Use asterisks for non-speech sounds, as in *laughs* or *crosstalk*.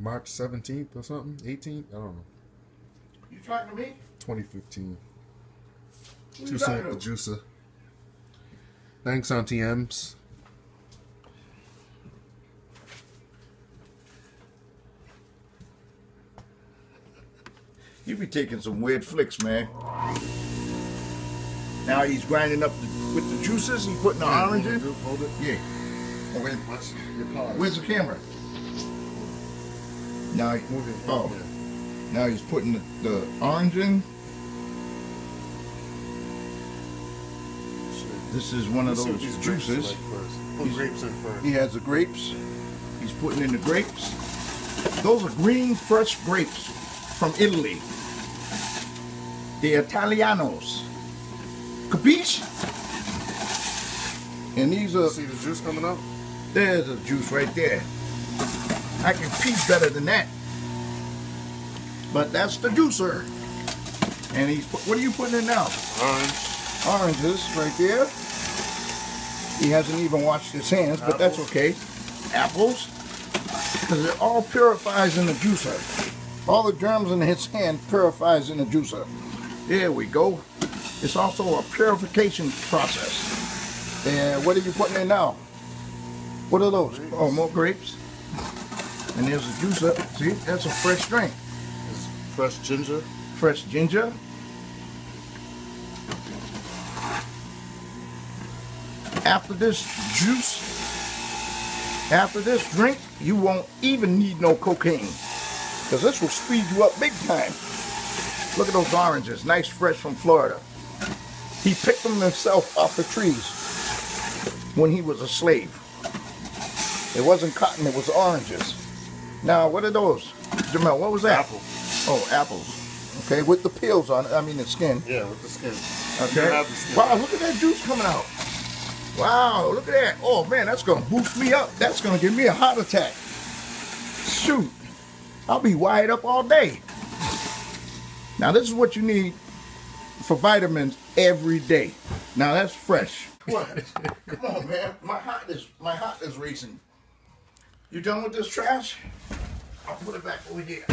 March 17th or something, 18th. I don't know. You talking to me? 2015. Who you Juicer, the juicer. Thanks, Auntie M's. You be taking some weird flicks, man. Now he's grinding up the, with the juices. He's putting the orange in. Hold it. Yeah. Oh, wait. Watch your pause. Where's the camera? Now, oh, now he's putting the, the orange in. This is one of those juices. like first. Put He's- grapes in first. He has the grapes. He's putting in the grapes. Those are green, fresh grapes from Italy. The Italianos. Capiche? And these are, See the juice coming up? there's a juice right there. I can pee better than that. But that's the juicer. And he's, what are you putting in now? Orange. oranges right there. He hasn't even washed his hands, but that's okay. Apples, because it all purifies in the juicer. All the germs in his hand purifies in the juicer. There we go. It's also a purification process. And what are you putting in now? What are those? Oh, more grapes. And there's a up. See, that's a fresh drink. It's fresh ginger. Fresh ginger. After this juice, after this drink, you won't even need no cocaine. Because this will speed you up big time. Look at those oranges, nice fresh from Florida. He picked them himself off the trees when he was a slave. It wasn't cotton, it was oranges. Now, what are those? Jamel, what was that? Apple. Oh, apples. Okay, with the peels on it. I mean the skin. Yeah, with the skin. Okay. The skin. Wow, look at that juice coming out. Wow, look at that. Oh man, that's gonna boost me up. That's gonna give me a heart attack. Shoot. I'll be wired up all day. Now this is what you need for vitamins every day. Now that's fresh. What? *laughs* Come on, man. My heart is my heart is racing. You done with this trash? I'll put it back over here.